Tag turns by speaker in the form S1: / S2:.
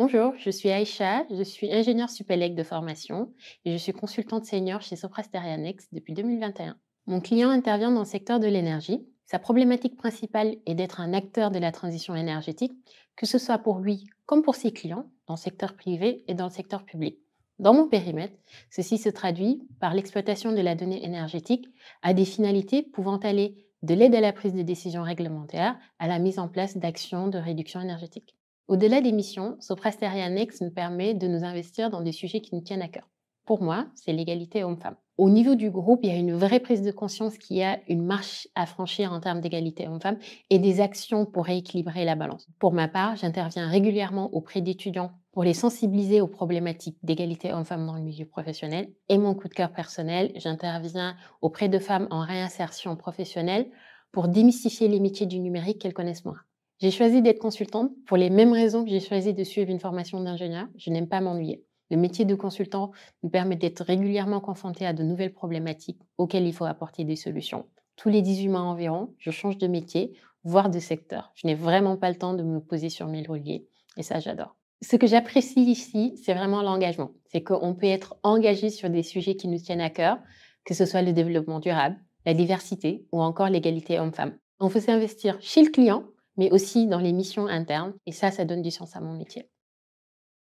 S1: Bonjour, je suis Aïcha, je suis ingénieure Supélec de formation et je suis consultante senior chez Soprasterianex depuis 2021. Mon client intervient dans le secteur de l'énergie. Sa problématique principale est d'être un acteur de la transition énergétique, que ce soit pour lui comme pour ses clients, dans le secteur privé et dans le secteur public. Dans mon périmètre, ceci se traduit par l'exploitation de la donnée énergétique à des finalités pouvant aller de l'aide à la prise de décisions réglementaires à la mise en place d'actions de réduction énergétique. Au-delà des missions, Soprasteria nous permet de nous investir dans des sujets qui nous tiennent à cœur. Pour moi, c'est l'égalité homme-femme. Au niveau du groupe, il y a une vraie prise de conscience qu'il y a une marche à franchir en termes d'égalité homme-femme et des actions pour rééquilibrer la balance. Pour ma part, j'interviens régulièrement auprès d'étudiants pour les sensibiliser aux problématiques d'égalité homme-femme dans le milieu professionnel. Et mon coup de cœur personnel, j'interviens auprès de femmes en réinsertion professionnelle pour démystifier les métiers du numérique qu'elles connaissent moins. J'ai choisi d'être consultante pour les mêmes raisons que j'ai choisi de suivre une formation d'ingénieur. Je n'aime pas m'ennuyer. Le métier de consultant nous permet d'être régulièrement confronté à de nouvelles problématiques auxquelles il faut apporter des solutions. Tous les 18 mois environ, je change de métier, voire de secteur. Je n'ai vraiment pas le temps de me poser sur mes rouliers et ça, j'adore. Ce que j'apprécie ici, c'est vraiment l'engagement. C'est qu'on peut être engagé sur des sujets qui nous tiennent à cœur, que ce soit le développement durable, la diversité ou encore l'égalité homme-femme. On peut s'investir chez le client mais aussi dans les missions internes. Et ça, ça donne du sens à mon métier.